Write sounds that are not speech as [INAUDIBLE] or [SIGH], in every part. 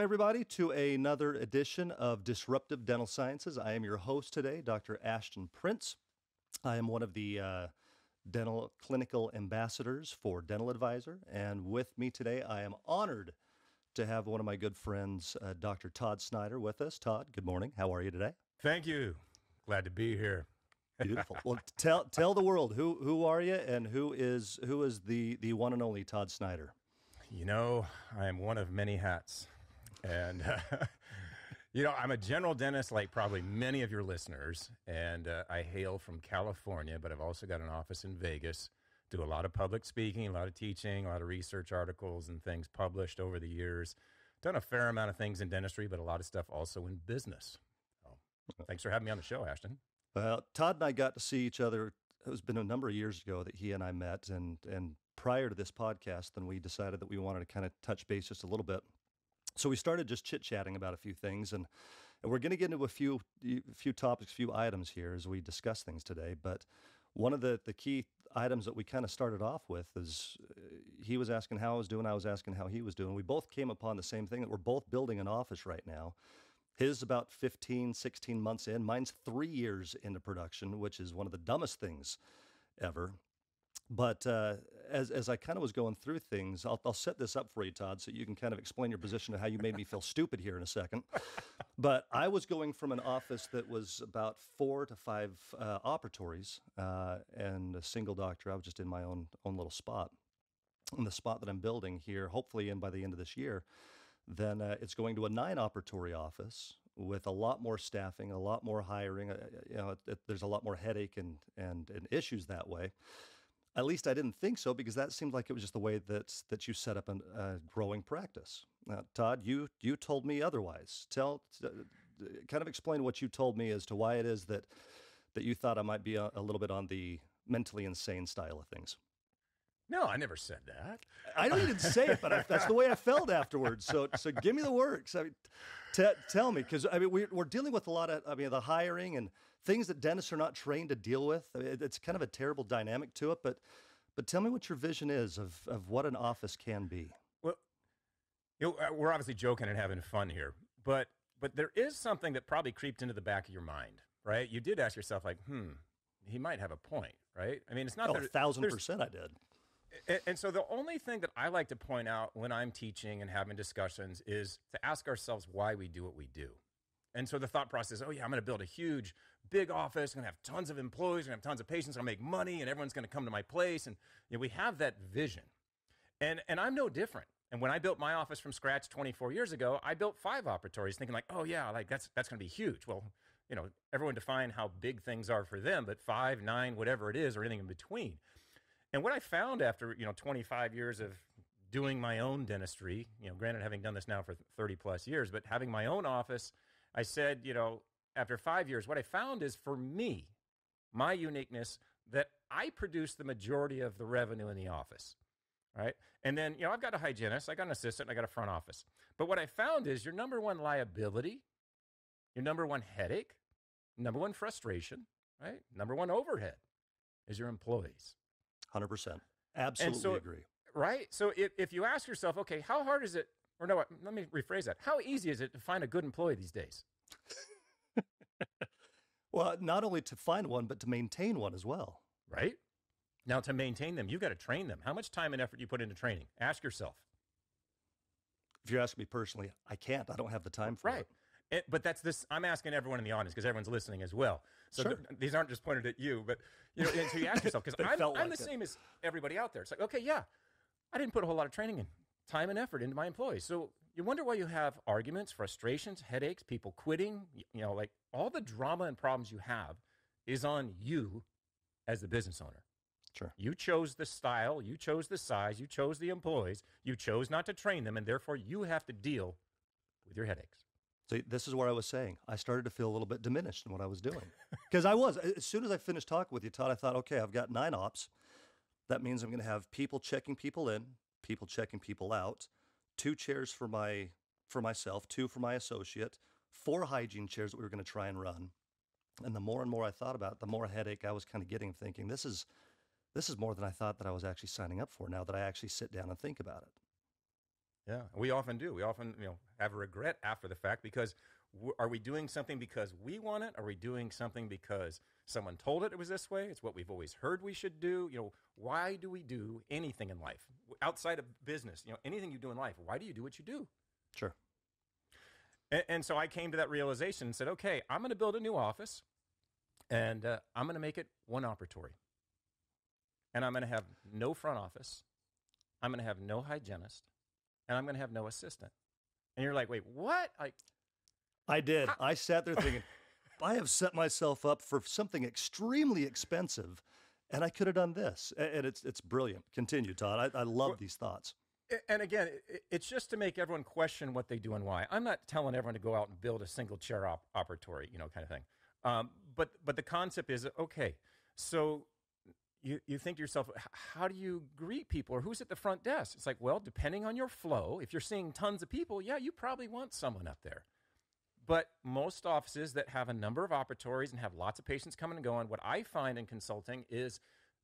Welcome, everybody, to another edition of Disruptive Dental Sciences. I am your host today, Dr. Ashton Prince. I am one of the uh, dental clinical ambassadors for Dental Advisor. And with me today, I am honored to have one of my good friends, uh, Dr. Todd Snyder, with us. Todd, good morning. How are you today? Thank you. Glad to be here. Beautiful. [LAUGHS] well, tell tell the world who who are you and who is who is the the one and only Todd Snyder. You know, I am one of many hats. And, uh, [LAUGHS] you know, I'm a general dentist like probably many of your listeners. And uh, I hail from California, but I've also got an office in Vegas. Do a lot of public speaking, a lot of teaching, a lot of research articles and things published over the years. Done a fair amount of things in dentistry, but a lot of stuff also in business. So, thanks for having me on the show, Ashton. Well, Todd and I got to see each other. It was been a number of years ago that he and I met, and and prior to this podcast, then we decided that we wanted to kind of touch base just a little bit so we started just chit chatting about a few things, and, and we're going to get into a few a few topics, a few items here as we discuss things today. But one of the the key items that we kind of started off with is uh, he was asking how I was doing, I was asking how he was doing. We both came upon the same thing that we're both building an office right now. His about 15, 16 months in. Mine's three years into production, which is one of the dumbest things ever. But uh, as, as I kind of was going through things, I'll, I'll set this up for you, Todd, so you can kind of explain your position of how you made me feel stupid here in a second. But I was going from an office that was about four to five uh, operatories uh, and a single doctor. I was just in my own own little spot. And the spot that I'm building here, hopefully in by the end of this year, then uh, it's going to a nine operatory office with a lot more staffing, a lot more hiring. Uh, you know, it, it, there's a lot more headache and, and, and issues that way. At least I didn't think so because that seemed like it was just the way that that you set up a uh, growing practice. Now, Todd, you you told me otherwise. Tell, uh, kind of explain what you told me as to why it is that that you thought I might be a, a little bit on the mentally insane style of things. No, I never said that. I you didn't say it, but I, that's the way I felt afterwards. So, so give me the works. I mean, t- tell me, because I mean, we're, we're dealing with a lot of, I mean, the hiring and things that dentists are not trained to deal with. It's kind of a terrible dynamic to it. But, but tell me what your vision is of of what an office can be. Well, you know, uh, we're obviously joking and having fun here, but but there is something that probably creeped into the back of your mind, right? You did ask yourself, like, hmm, he might have a point, right? I mean, it's not oh, a thousand percent. I did. And, and so the only thing that I like to point out when I'm teaching and having discussions is to ask ourselves why we do what we do. And so the thought process, is oh yeah, I'm going to build a huge, big office. I'm going to have tons of employees. I'm going to have tons of patients. I'm going to make money, and everyone's going to come to my place. And you know, we have that vision. And and I'm no different. And when I built my office from scratch 24 years ago, I built five operatories, thinking like, oh yeah, like that's that's going to be huge. Well, you know, everyone define how big things are for them, but five, nine, whatever it is, or anything in between. And what I found after, you know, 25 years of doing my own dentistry, you know, granted having done this now for 30 plus years, but having my own office, I said, you know, after five years, what I found is for me, my uniqueness, that I produce the majority of the revenue in the office. Right. And then, you know, I've got a hygienist, I got an assistant, I got a front office. But what I found is your number one liability, your number one headache, number one frustration, right? Number one overhead is your employees. 100%. Absolutely so, agree. Right? So if, if you ask yourself, okay, how hard is it, or no, let me rephrase that. How easy is it to find a good employee these days? [LAUGHS] well, not only to find one, but to maintain one as well. Right? Now, to maintain them, you've got to train them. How much time and effort you put into training? Ask yourself. If you're asking me personally, I can't. I don't have the time for right. it. It, but that's this. I'm asking everyone in the audience because everyone's listening as well. So sure. th- these aren't just pointed at you, but you know. And so you ask yourself because [LAUGHS] I'm, I'm like the it. same as everybody out there. It's like, okay, yeah, I didn't put a whole lot of training in, time and effort into my employees. So you wonder why you have arguments, frustrations, headaches, people quitting. You know, like all the drama and problems you have is on you as the business owner. Sure. You chose the style, you chose the size, you chose the employees, you chose not to train them, and therefore you have to deal with your headaches. So this is what I was saying. I started to feel a little bit diminished in what I was doing [LAUGHS] because I was. As soon as I finished talking with you, Todd, I thought, okay, I've got nine ops. That means I'm going to have people checking people in, people checking people out, two chairs for my for myself, two for my associate, four hygiene chairs that we were going to try and run. And the more and more I thought about it, the more headache I was kind of getting, thinking this is this is more than I thought that I was actually signing up for. Now that I actually sit down and think about it. Yeah, we often do. We often, you know, have a regret after the fact because are we doing something because we want it? Are we doing something because someone told it it was this way? It's what we've always heard we should do. You know, why do we do anything in life outside of business? You know, anything you do in life, why do you do what you do? Sure. And, and so I came to that realization and said, okay, I'm going to build a new office and uh, I'm going to make it one operatory. And I'm going to have no front office. I'm going to have no hygienist. And I'm going to have no assistant. And you're like, wait, what? Like, I did. I sat there thinking, [LAUGHS] I have set myself up for something extremely expensive, and I could have done this. And it's it's brilliant. Continue, Todd. I, I love Well- these thoughts. And again, it's just to make everyone question what they do and why. I'm not telling everyone to go out and build a single chair op- operatory, you know, kind of thing. Um, but but the concept is okay. So you you think to yourself, how do you greet people, or who's at the front desk? It's like, well, depending on your flow, if you're seeing tons of people, yeah, you probably want someone up there. But most offices that have a number of operatories and have lots of patients coming and going, what I find in consulting is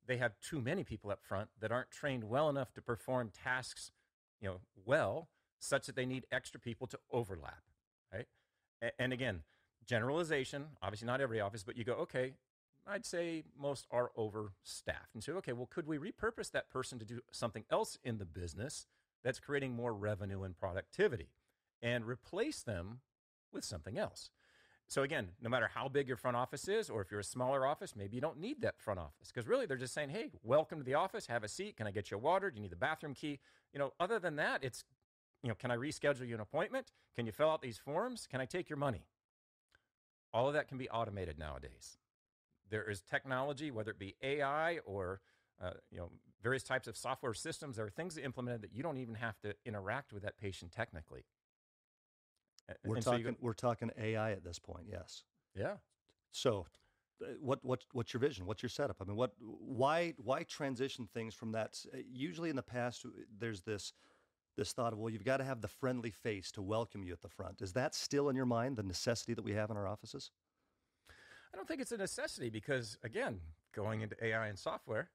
they have too many people up front that aren't trained well enough to perform tasks, you know, well, such that they need extra people to overlap, right? And again, generalization, obviously not every office, but you go, okay, I'd say most are overstaffed. And so, okay, well, could we repurpose that person to do something else in the business that's creating more revenue and productivity and replace them with something else? So again, no matter how big your front office is, or if you're a smaller office, maybe you don't need that front office because really they're just saying, "Hey, welcome to the office. Have a seat. Can I get you water? Do you need the bathroom key?" You know, other than that, it's you know, can I reschedule you an appointment? Can you fill out these forms? Can I take your money? All of that can be automated nowadays. There is technology, whether it be AI or uh, you know various types of software systems. There are things implemented that you don't even have to interact with that patient technically. We're and so talking go- we're talking AI at this point. Yes. yeah. So, uh, what what what's your vision? What's your setup? I mean, what why why transition things from that? uh, Usually in the past, uh, there's this this thought of well, you've got to have the friendly face to welcome you at the front. Is that still in your mind the necessity that we have in our offices? I don't think it's a necessity because, again, going into AI and software,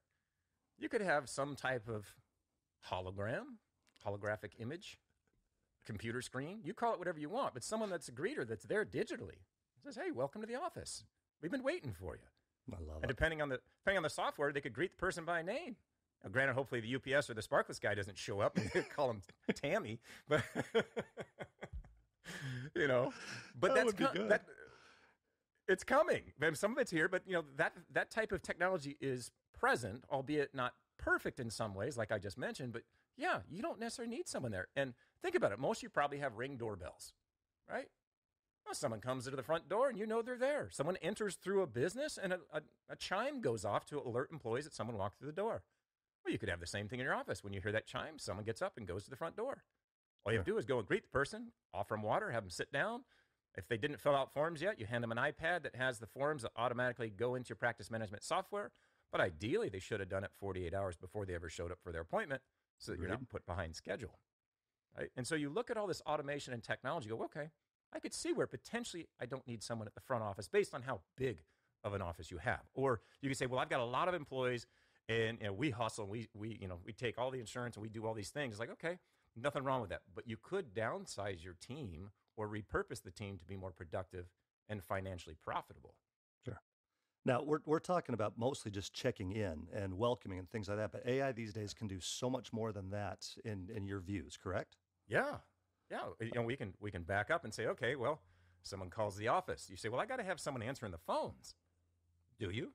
you could have some type of hologram, holographic image, computer screen. You call it whatever you want, but someone that's a greeter that's there digitally says, "Hey, welcome to the office. We've been waiting for you." I love And it. depending on the depending on the software, they could greet the person by name. Now, granted, hopefully the UPS or the Sparkletts guy doesn't show up and [LAUGHS] call him Tammy, but [LAUGHS] you know, but That that's would be co- good. that it's coming. Some of it's here, but you know that that type of technology is present, albeit not perfect in some ways, like I just mentioned. But yeah, you don't necessarily need someone there. And think about it: most of you probably have ring doorbells, right? Well, someone comes into the front door and you know they're there. Someone enters through a business and a, a, a chime goes off to alert employees that someone walked through the door. Well, you could have the same thing in your office. When you hear that chime, someone gets up and goes to the front door. All you have to do is go and greet the person, offer them water, have them sit down. If they didn't fill out forms yet, you hand them an iPad that has the forms that automatically go into your practice management software. But ideally, they should have done it 48 hours before they ever showed up for their appointment so that you're not put behind schedule. Right? And so you look at all this automation and technology, go, okay, I could see where potentially I don't need someone at the front office based on how big of an office you have. Or you could say, well, I've got a lot of employees and you know, we hustle and we, we, you know, we take all the insurance and we do all these things. It's like, okay, nothing wrong with that. But you could downsize your team or repurpose the team to be more productive and financially profitable. Now we're we're talking about mostly just checking in and welcoming and things like that. But AI these days can do so much more than that. In in your views, correct? Yeah. Yeah. You know, we can we can back up and say, okay, well, someone calls the office. You say, well, I got to have someone answering the phones. Do you?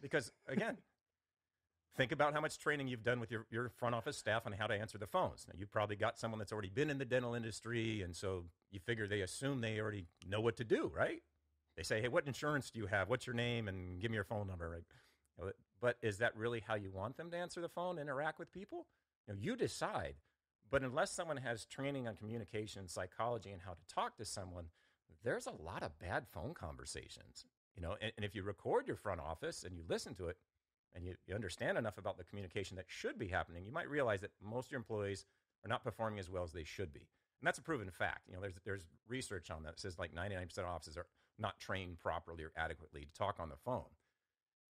Because again, [LAUGHS] think about how much training you've done with your, your front office staff on how to answer the phones. Now, you've probably got someone that's already been in the dental industry, and so you figure they assume they already know what to do, right? They say, hey, what insurance do you have? What's your name? And give me your phone number, right? But is that really how you want them to answer the phone, interact with people? You, know, you decide. But unless someone has training on communication psychology and how to talk to someone, there's a lot of bad phone conversations. You know, and, and if you record your front office and you listen to it and you, you understand enough about the communication that should be happening, you might realize that most of your employees are not performing as well as they should be. And that's a proven fact. You know, there's there's research on that. Says like 99% of offices are not trained properly or adequately to talk on the phone.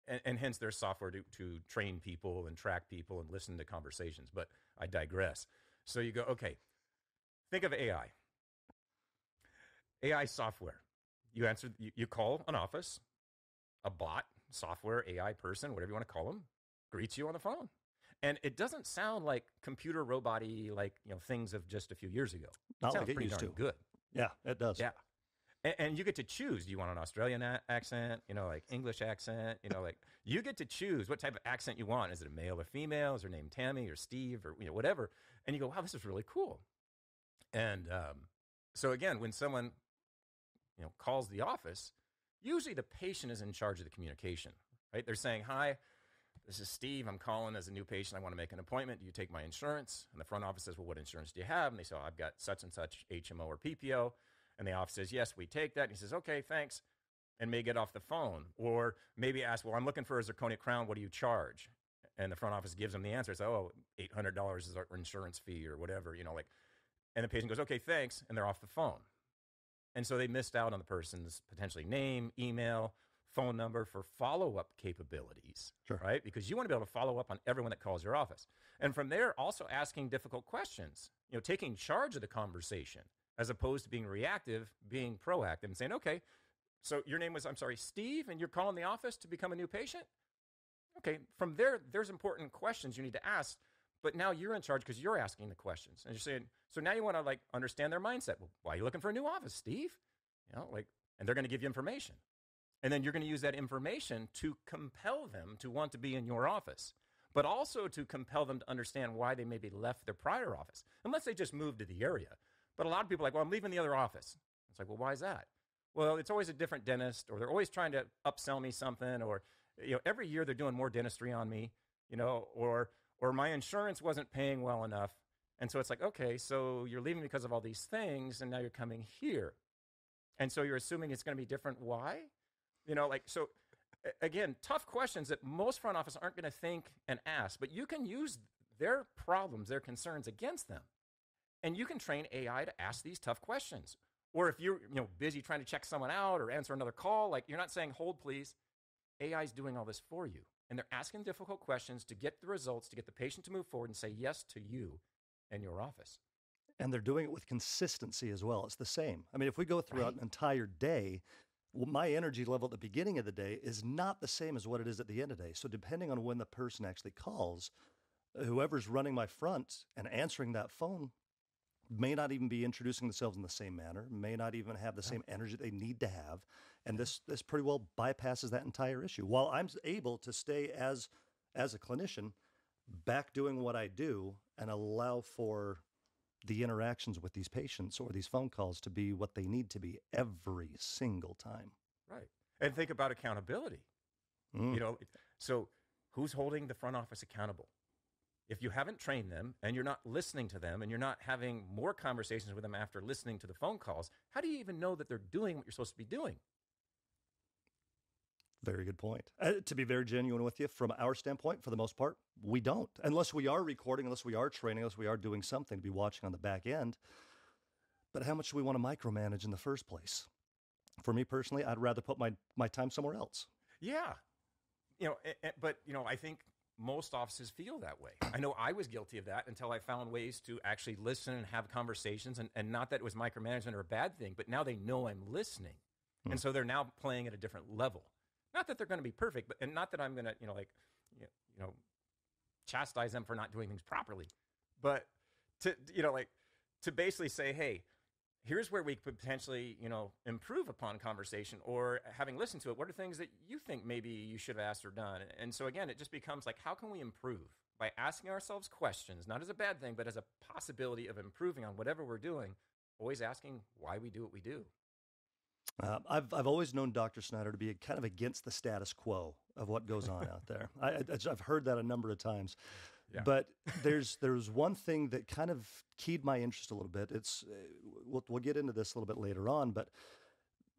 And, and hence there's software to, to train people and track people and listen to conversations. But I digress. So you go, okay, think of AI. AI software. You answer, you, you call an office, a bot, software, AI person, whatever you want to call them, greets you on the phone. And it doesn't sound like computer robot like you know things of just a few years ago. Not sounds like it pretty used darn to. good. Yeah, it does. Yeah. And, and you get to choose. Do you want an Australian a- accent? You know, like English accent? You know, like you get to choose what type of accent you want. Is it a male or female? Is her name Tammy or Steve or you know whatever? And you go, wow, this is really cool. And um, so again, when someone you know calls the office, usually the patient is in charge of the communication. Right? They're saying, "Hi, this is Steve. I'm calling as a new patient. I want to make an appointment. Do you take my insurance?" And the front office says, "Well, what insurance do you have?" And they say, oh, "I've got such and such HMO or PPO." And the office says, Yes, we take that. And he says, Okay, thanks. And may get off the phone. Or maybe ask, Well, I'm looking for a zirconia crown. What do you charge? And the front office gives them the answer. It's, Oh, $800 is our insurance fee or whatever, you know, like, and the patient goes, Okay, thanks. And they're off the phone. And so they missed out on the person's potentially name, email, phone number for follow up capabilities, Sure. right? Because you want to be able to follow up on everyone that calls your office. And from there, also asking difficult questions, you know, taking charge of the conversation as opposed to being reactive, being proactive and saying, okay, so your name was, I'm sorry, Steve, and you're calling the office to become a new patient? Okay, from there, there's important questions you need to ask, but now you're in charge because you're asking the questions. And you're saying, so now you want to like understand their mindset. Well, why are you looking for a new office, Steve? You know, like, and they're going to give you information. And then you're going to use that information to compel them to want to be in your office, but also to compel them to understand why they maybe left their prior office, unless they just moved to the area. But a lot of people are like, well, I'm leaving the other office. It's like, well, why is that? Well, it's always a different dentist, or they're always trying to upsell me something, or you know, every year they're doing more dentistry on me, you know, or or my insurance wasn't paying well enough. And so it's like, okay, so you're leaving because of all these things, and now you're coming here. And so you're assuming it's going to be different. Why? You know, like, so again, tough questions that most front office aren't going to think and ask, but you can use their problems, their concerns against them. And you can train AI to ask these tough questions. Or if you're you know busy trying to check someone out or answer another call, like you're not saying hold please. AI is doing all this for you. And they're asking difficult questions to get the results, to get the patient to move forward and say yes to you and your office. And they're doing it with consistency as well. It's the same. I mean, if we go throughout Right. an entire day, well, my energy level at the beginning of the day is not the same as what it is at the end of the day. So, depending on when the person actually calls, whoever's running my front and answering that phone may not even be introducing themselves in the same manner, may not even have the same energy they need to have. And this this pretty well bypasses that entire issue. While I'm able to stay as as a clinician back doing what I do and allow for the interactions with these patients or these phone calls to be what they need to be every single time. Right. And think about accountability. Mm. You know, so who's holding the front office accountable? If you haven't trained them and you're not listening to them and you're not having more conversations with them after listening to the phone calls, how do you even know that they're doing what you're supposed to be doing? Very good point. Uh, to be very genuine with you, from our standpoint, for the most part, we don't. Unless we are recording, unless we are training, unless we are doing something to be watching on the back end. But how much do we want to micromanage in the first place? For me personally, I'd rather put my, my time somewhere else. Yeah. You know, but, you know, I think most offices feel that way. I know I was guilty of that until I found ways to actually listen and have conversations. And, and not that it was micromanagement or a bad thing, but now they know I'm listening. Hmm. And so they're now playing at a different level. Not that they're going to be perfect, but and not that I'm going to, you know, like, you know, chastise them for not doing things properly, but to, you know, like to basically say, hey, here's where we could potentially, you know, improve upon conversation or having listened to it. What are things that you think maybe you should have asked or done? And so again, it just becomes like, how can we improve by asking ourselves questions, not as a bad thing, but as a possibility of improving on whatever we're doing. Always asking why we do what we do. Uh, I've, I've always known Dr. Snyder to be kind of against the status quo of what goes on out there. I, I've heard that a number of times. Yeah. But there's there's one thing that kind of keyed my interest a little bit. It's uh, we'll, we'll get into this a little bit later on, but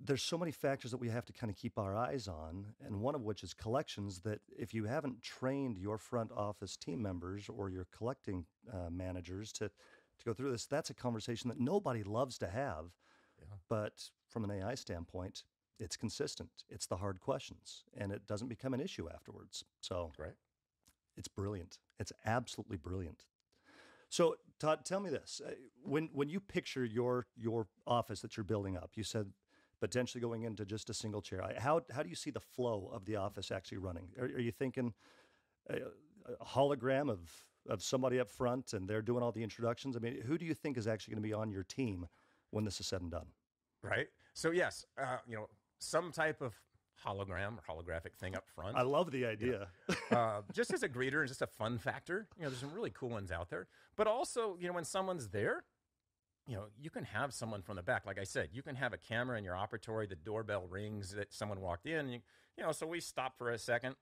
there's so many factors that we have to kind of keep our eyes on, and one of which is collections. That if you haven't trained your front office team members or your collecting uh, managers to to go through this, that's a conversation that nobody loves to have. Yeah. But from an AI standpoint, it's consistent. It's the hard questions, and it doesn't become an issue afterwards. So Right. It's brilliant. It's absolutely brilliant. So, Todd, tell me this: uh, when when you picture your your office that you're building up, you said potentially going into just a single chair. How how do you see the flow of the office actually running? Are, are you thinking a, a hologram of of somebody up front and they're doing all the introductions? I mean, who do you think is actually going to be on your team when this is said and done? Right. So yes, uh, you know, some type of hologram or holographic thing up front. I love the idea. [LAUGHS] uh, just as a greeter and just a fun factor. You know, there's some really cool ones out there. But also, you know, when someone's there, you know, you can have someone from the back. Like I said, you can have a camera in your operatory. The doorbell rings that someone walked in. You, you know, so we stop for a second,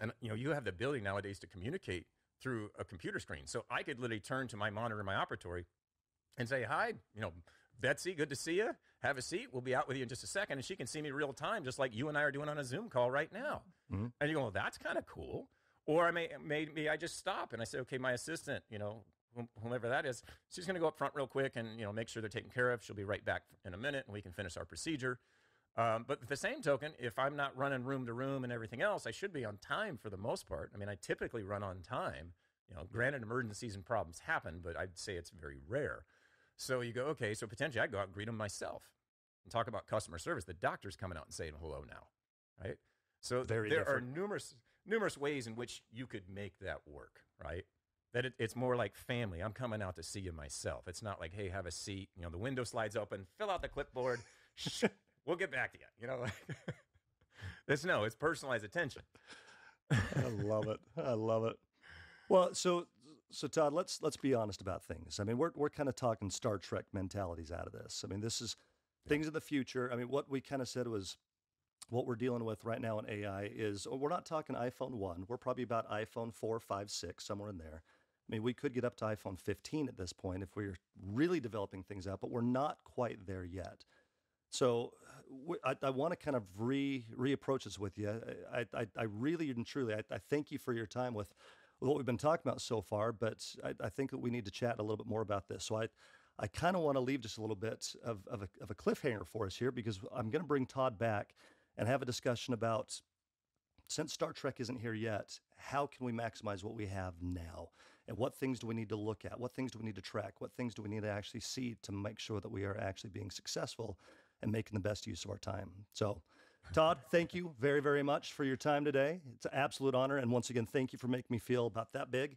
and you know, you have the ability nowadays to communicate through a computer screen. So I could literally turn to my monitor in my operatory and say, "Hi, you know, Betsy, good to see you. Have a seat. We'll be out with you in just a second. And she can see me real time, just like you and I are doing on a Zoom call right now. Mhm. And you go, well, that's kind of cool. Or I may, maybe I just stop and I say, okay, my assistant, you know, whomever that is, she's going to go up front real quick and, you know, make sure they're taken care of. She'll be right back in a minute and we can finish our procedure. Um, but the same token, if I'm not running room to room and everything else, I should be on time for the most part. I mean, I typically run on time. You know, granted, emergencies and problems happen, but I'd say it's very rare. So you go, okay, so potentially I go out and greet them myself and talk about customer service. The doctor's coming out and saying hello now, right? So Very there different. are numerous numerous ways in which you could make that work, right? That it, it's more like family. I'm coming out to see you myself. It's not like, hey, have a seat. You know, the window slides open. Fill out the clipboard. Shh, [LAUGHS] we'll get back to you. You know, like, [LAUGHS] it's no, it's personalized attention. I love it. I love it. Well, so so Todd, let's let's be honest about things. I mean, we're we're kind of talking Star Trek mentalities out of this. I mean, this is things in the future. I mean, what we kind of said was what we're dealing with right now in AI is oh, we're not talking iPhone 1. We're probably about iPhone 4, 5, 6, somewhere in there. I mean, we could get up to iPhone 15 at this point if we're really developing things out, but we're not quite there yet. So I want to kind of re reapproach this with you. I, I, I really and truly, I, I thank you for your time with, with what we've been talking about so far. But I, I think that we need to chat a little bit more about this. So I, I kind of want to leave just a little bit of, of, a, of a cliffhanger for us here because I'm going to bring Todd back and have a discussion about since Star Trek isn't here yet, how can we maximize what we have now? And what things do we need to look at? What things do we need to track? What things do we need to actually see to make sure that we are actually being successful and making the best use of our time? So, Todd, thank you very, very much for your time today. It's an absolute honor. And once again, thank you for making me feel about that big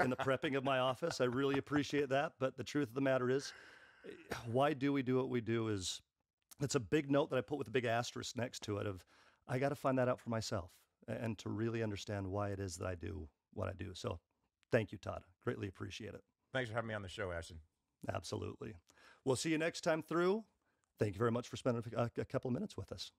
in the prepping of my office. I really appreciate that. But the truth of the matter is, why do we do what we do is it's a big note that I put with a big asterisk next to it of I got to find that out for myself and to really understand why it is that I do what I do. So thank you, Todd. Greatly appreciate it. Thanks for having me on the show, Ashton. Absolutely. We'll see you next time through. Thank you very much for spending a, a couple of minutes with us.